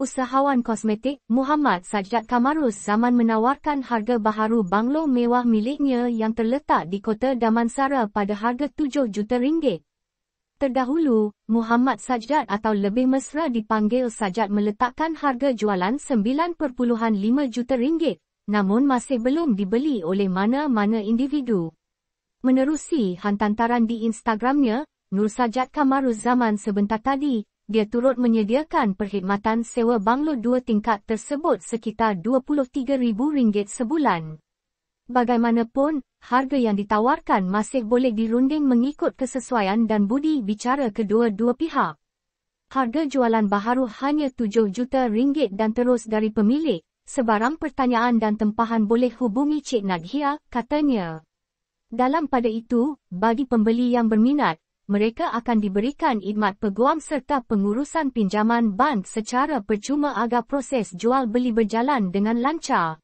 Usahawan kosmetik Muhammad Sajjad Kamarus zaman menawarkan harga baharu banglo mewah miliknya yang terletak di kota Damansara pada harga 7 juta ringgit. Terdahulu, Muhammad Sajjad atau lebih mesra dipanggil Sajjad meletakkan harga jualan 9.5 juta ringgit, namun masih belum dibeli oleh mana-mana individu. Menerusi hantaran di Instagramnya, Nur Sajjad Kamarus zaman sebentar tadi, dia turut menyediakan perkhidmatan sewa banglo dua tingkat tersebut sekitar RM23,000 sebulan. Bagaimanapun, harga yang ditawarkan masih boleh dirunding mengikut kesesuaian dan budi bicara kedua-dua pihak. Harga jualan baharu hanya 7 juta ringgit dan terus dari pemilik. Sebarang pertanyaan dan tempahan boleh hubungi Cik Nadhia, katanya. Dalam pada itu, bagi pembeli yang berminat, mereka akan diberikan idmat peguam serta pengurusan pinjaman bank secara percuma agar proses jual beli berjalan dengan lancar.